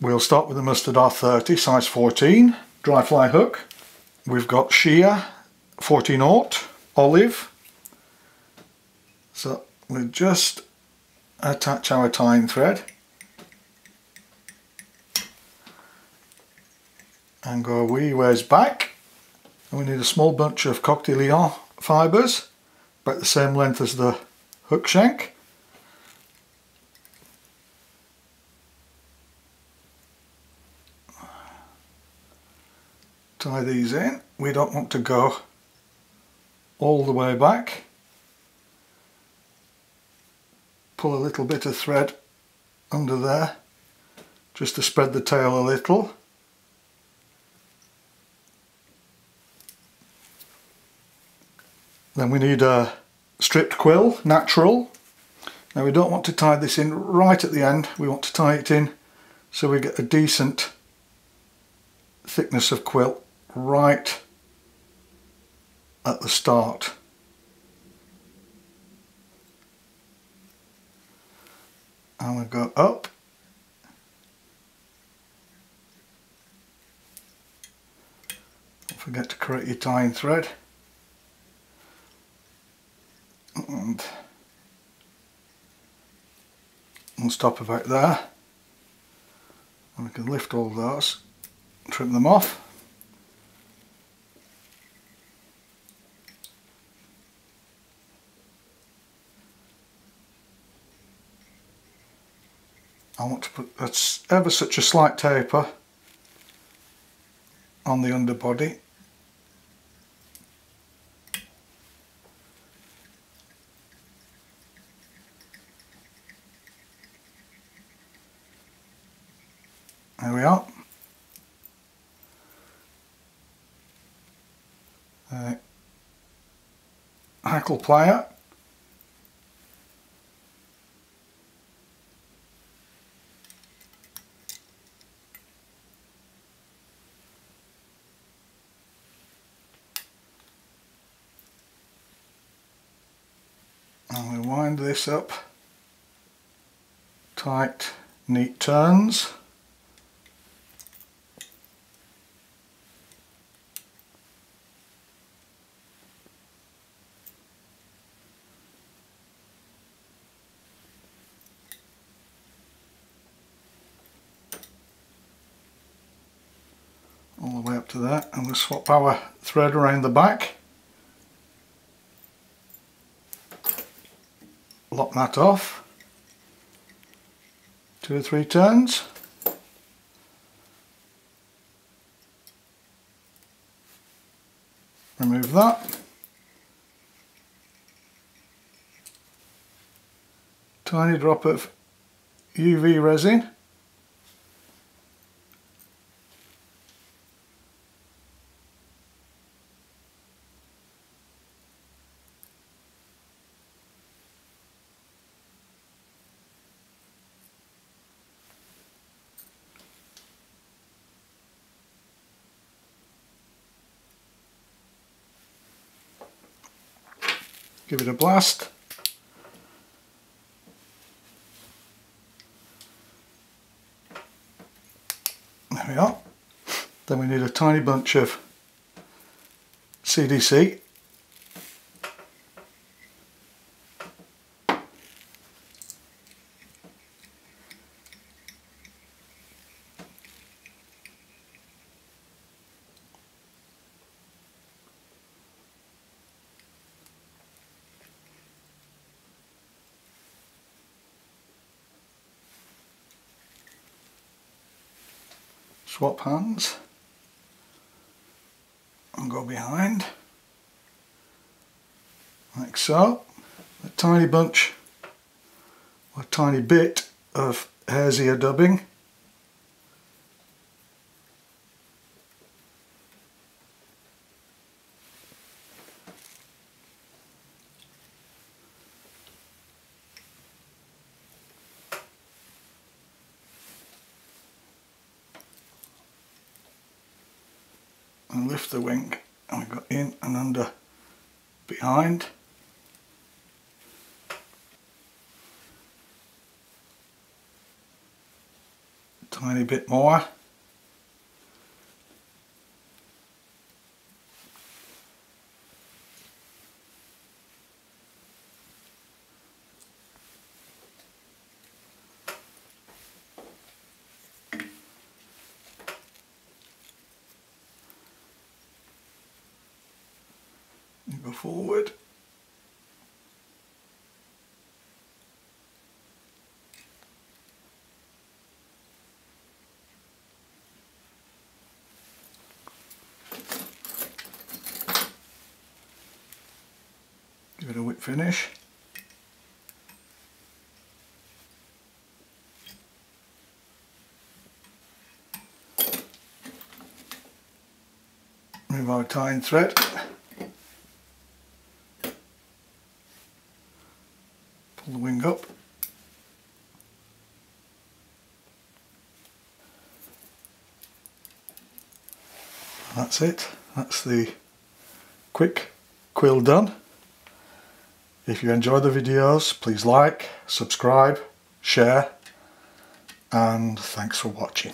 We'll start with the Mustad R30 size 14 dry fly hook. We've got sheer 14 aught olive. So we'll just attach our tying thread and go a wee ways back. And we need a small bunch of Coq de Lion fibres about the same length as the hook shank. Tie these in. We don't want to go all the way back. Pull a little bit of thread under there just to spread the tail a little. Then we need a stripped quill, natural. Now we don't want to tie this in right at the end, we want to tie it in so we get a decent thickness of quill right at the start. And we go up. Don't forget to correct your tying thread. And we'll stop about there. And we can lift all those trim them off I want to put that's ever such a slight taper on the underbody. There we are. Uh, hackle plier and we wind this up. Tight neat turns. All the way up to that. And we'll swap our thread around the back lock that off. Two or three turns. Remove that. Tiny drop of UV resin give it a blast. There we are. Then we need a tiny bunch of CDC swap hands and go behind. Like so. A tiny bunch a tiny bit of hare's ear dubbing and lift the wing and we go in and under behind. Tiny bit more forward. Give it a whip finish. Move our tying thread pull the wing up. That's it. That's the quick quill dun. If you enjoy the videos please like subscribe share and thanks for watching